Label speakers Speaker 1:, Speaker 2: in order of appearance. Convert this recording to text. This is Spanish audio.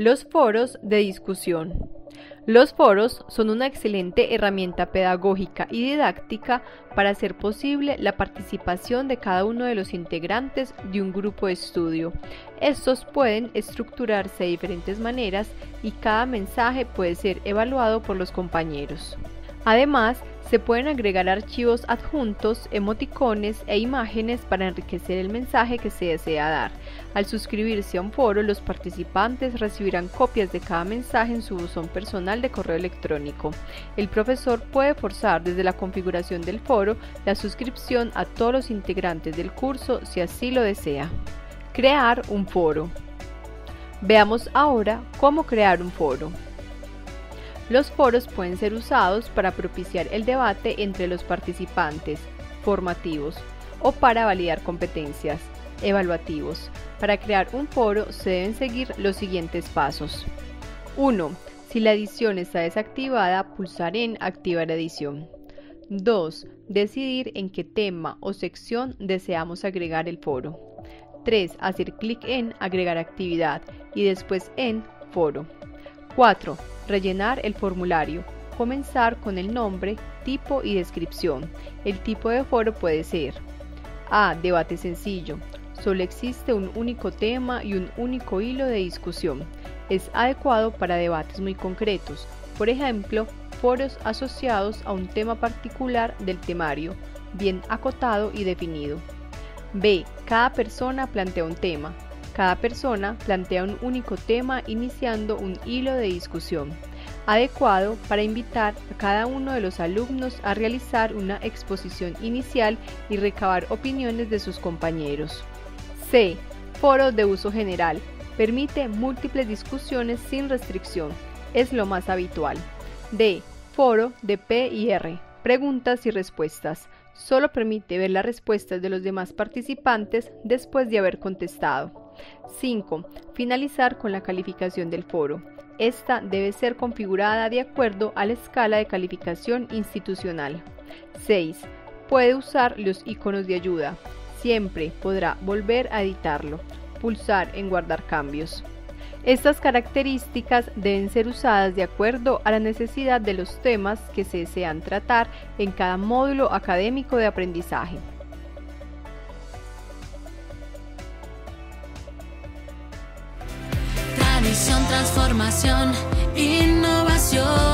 Speaker 1: Los foros de discusión. Los foros son una excelente herramienta pedagógica y didáctica para hacer posible la participación de cada uno de los integrantes de un grupo de estudio. Estos pueden estructurarse de diferentes maneras y cada mensaje puede ser evaluado por los compañeros. Además, se pueden agregar archivos adjuntos, emoticones e imágenes para enriquecer el mensaje que se desea dar. Al suscribirse a un foro, los participantes recibirán copias de cada mensaje en su buzón personal de correo electrónico. El profesor puede forzar desde la configuración del foro la suscripción a todos los integrantes del curso si así lo desea. Crear un foro. Veamos ahora cómo crear un foro. Los foros pueden ser usados para propiciar el debate entre los participantes, formativos, o para validar competencias, evaluativos. Para crear un foro se deben seguir los siguientes pasos. 1. Si la edición está desactivada, pulsar en Activar edición. 2. Decidir en qué tema o sección deseamos agregar el foro. 3. Hacer clic en Agregar actividad y después en Foro. 4. Rellenar el formulario. Comenzar con el nombre, tipo y descripción. El tipo de foro puede ser A. Debate sencillo. Solo existe un único tema y un único hilo de discusión. Es adecuado para debates muy concretos. Por ejemplo, foros asociados a un tema particular del temario, bien acotado y definido. B. Cada persona plantea un tema. Cada persona plantea un único tema iniciando un hilo de discusión, adecuado para invitar a cada uno de los alumnos a realizar una exposición inicial y recabar opiniones de sus compañeros. C. Foro de uso general. Permite múltiples discusiones sin restricción. Es lo más habitual. D. Foro de P y R. Preguntas y respuestas. Solo permite ver las respuestas de los demás participantes después de haber contestado. 5. Finalizar con la calificación del foro. Esta debe ser configurada de acuerdo a la escala de calificación institucional. 6. Puede usar los iconos de ayuda. Siempre podrá volver a editarlo. Pulsar en guardar cambios. Estas características deben ser usadas de acuerdo a la necesidad de los temas que se desean tratar en cada módulo académico de aprendizaje.
Speaker 2: transformación, innovación.